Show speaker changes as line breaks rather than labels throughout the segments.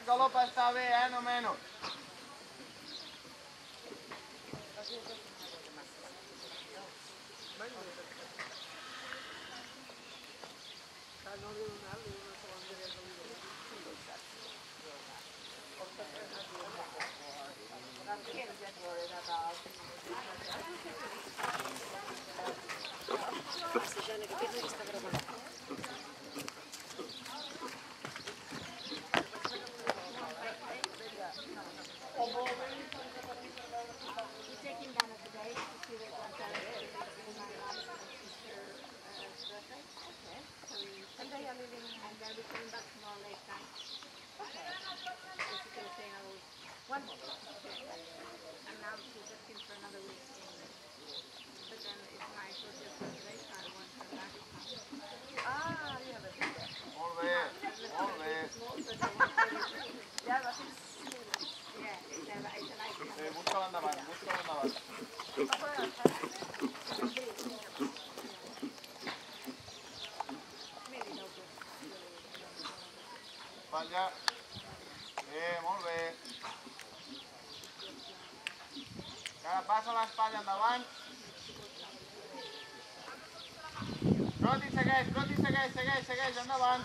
Haz galopa esta vez, eh, no menos.
I'm now focusing for another week in But then it's my social I want to back
Ah, you a
All there,
all
there.
Yeah, but it's
Yeah, it's a nice one. Busca la
Ara passa l'espatlla endavant. Trot i segueix, trot i segueix, segueix, segueix, endavant.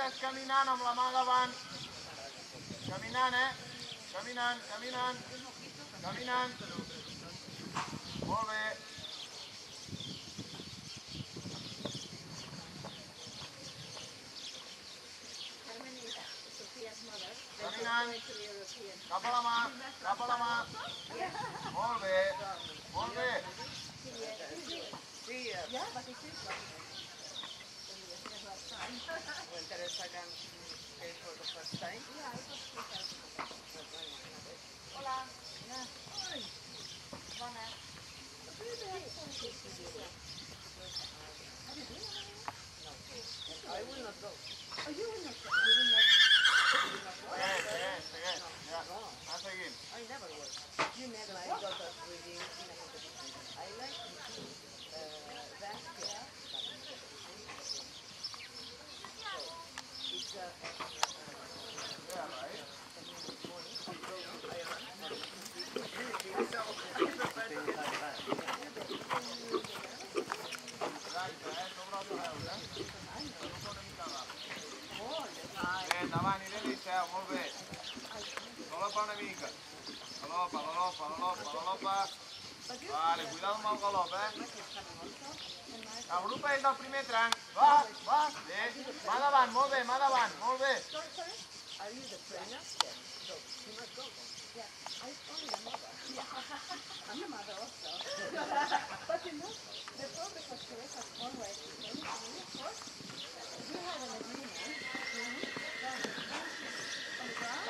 piruetes caminant amb la mà davant. Caminant, eh? Caminant, caminant. Caminant. Molt bé.
Caminant.
Cap a la mà,
cap a la mà.
Molt bé, molt bé.
Instagram you
Yeah.
Palolopa, palolopa, bisa palolopa.
Vale, cuidado amb el galop, eh? Agrupa des del
primer tranc. Va, va. Bé. Mà davant, molt bé, mà davant, molt bé.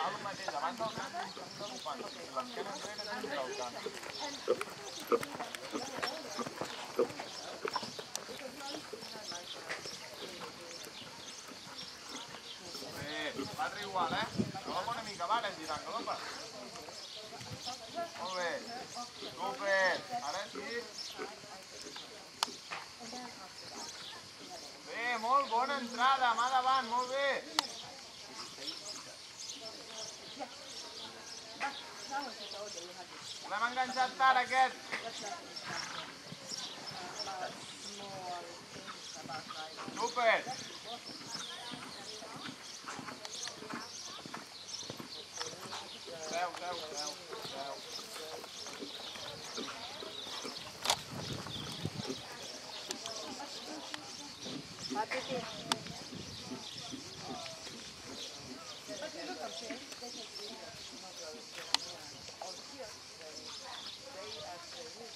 Cal
mateix, saltant. Bé, igual, eh? Una mica.
Molt bé. Ara sí.
Bé, molt bona entrada, mà davant, molt bé.
Lamangan Santar
again. Super.
Well,
well, well, well.
Thank
you.
Thank
you. volunteers, they, they as a rule